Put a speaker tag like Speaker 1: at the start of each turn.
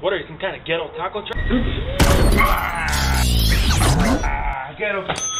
Speaker 1: What are you, some kind of ghetto taco truck? Ah, ghetto.